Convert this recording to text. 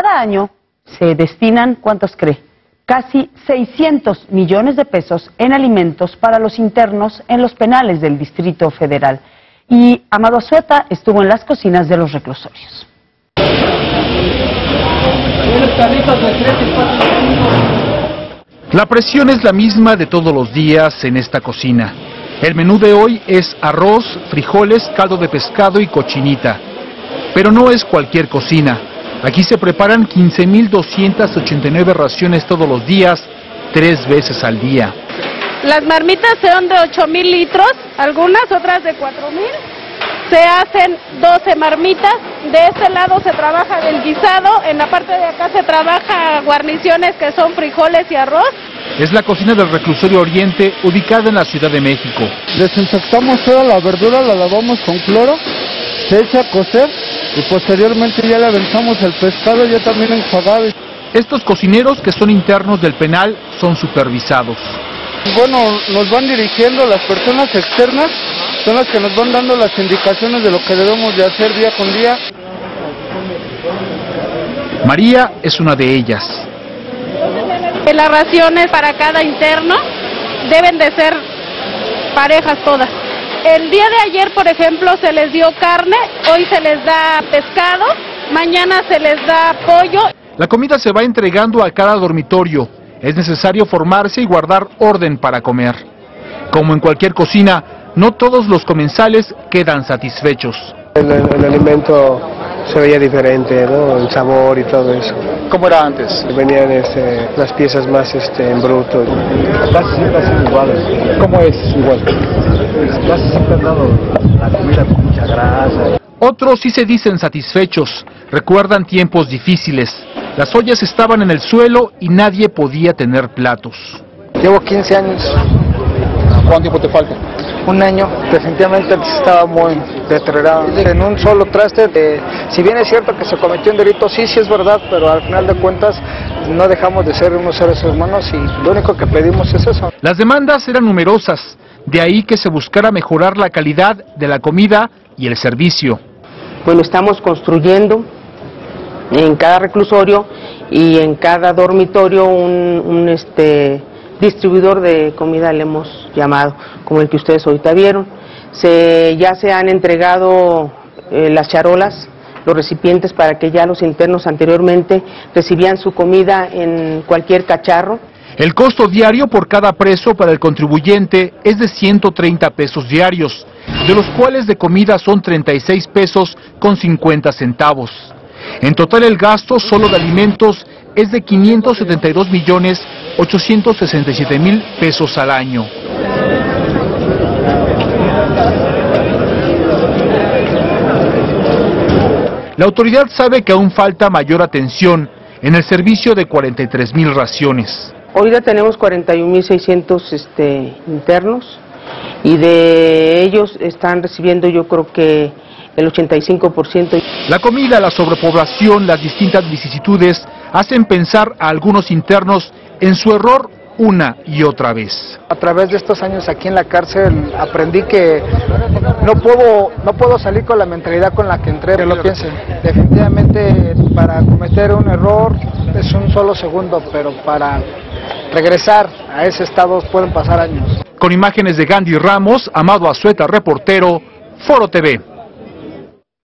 Cada año se destinan, ¿cuántos cree? Casi 600 millones de pesos en alimentos para los internos en los penales del Distrito Federal. Y Amado Azueta estuvo en las cocinas de los reclusorios. La presión es la misma de todos los días en esta cocina. El menú de hoy es arroz, frijoles, caldo de pescado y cochinita. Pero no es cualquier cocina. Aquí se preparan 15.289 raciones todos los días, tres veces al día. Las marmitas son de 8.000 litros, algunas otras de 4.000. Se hacen 12 marmitas. De este lado se trabaja el guisado, en la parte de acá se trabaja guarniciones que son frijoles y arroz. Es la cocina del reclusorio Oriente, ubicada en la Ciudad de México. Desinfectamos toda la verdura, la lavamos con cloro, se echa a cocer y posteriormente ya le aventamos el pescado ya también enjuagado. Estos cocineros que son internos del penal son supervisados. Bueno, nos van dirigiendo las personas externas, son las que nos van dando las indicaciones de lo que debemos de hacer día con día. María es una de ellas. Las raciones para cada interno deben de ser parejas todas. El día de ayer, por ejemplo, se les dio carne, hoy se les da pescado, mañana se les da pollo. La comida se va entregando a cada dormitorio. Es necesario formarse y guardar orden para comer. Como en cualquier cocina, no todos los comensales quedan satisfechos. El, el alimento se veía diferente, ¿no? El sabor y todo eso. ¿Cómo era antes? Venían este, las piezas más este, en bruto. Casi siempre son iguales. ¿Cómo es igual? Casi siempre han dado la comida con mucha grasa. Otros sí se dicen satisfechos, recuerdan tiempos difíciles. Las ollas estaban en el suelo y nadie podía tener platos. Llevo 15 años, ¿Cuánto tiempo te falta? un año, definitivamente estaba muy deteriorado. En un solo traste, si bien es cierto que se cometió un delito, sí, sí es verdad, pero al final de cuentas no dejamos de ser unos seres humanos y lo único que pedimos es eso. Las demandas eran numerosas, de ahí que se buscara mejorar la calidad de la comida y el servicio. Bueno, estamos construyendo en cada reclusorio y en cada dormitorio un, un, este, distribuidor de comida, le hemos llamado, como el que ustedes ahorita vieron. Se, ya se han entregado eh, las charolas, los recipientes para que ya los internos anteriormente recibían su comida en cualquier cacharro. El costo diario por cada preso para el contribuyente es de 130 pesos diarios, de los cuales de comida son 36 pesos con 50 centavos. En total el gasto solo de alimentos es de 572 millones 867 mil pesos al año. La autoridad sabe que aún falta mayor atención en el servicio de 43 mil raciones. Ahorita tenemos 41.600 este, internos y de ellos están recibiendo yo creo que el 85%. La comida, la sobrepoblación, las distintas vicisitudes hacen pensar a algunos internos en su error una y otra vez. A través de estos años aquí en la cárcel aprendí que no puedo, no puedo salir con la mentalidad con la que entré. Que lo piense. Definitivamente para cometer un error es un solo segundo, pero para regresar a ese estado pueden pasar años. Con imágenes de Gandhi Ramos, Amado Azueta, reportero, Foro TV.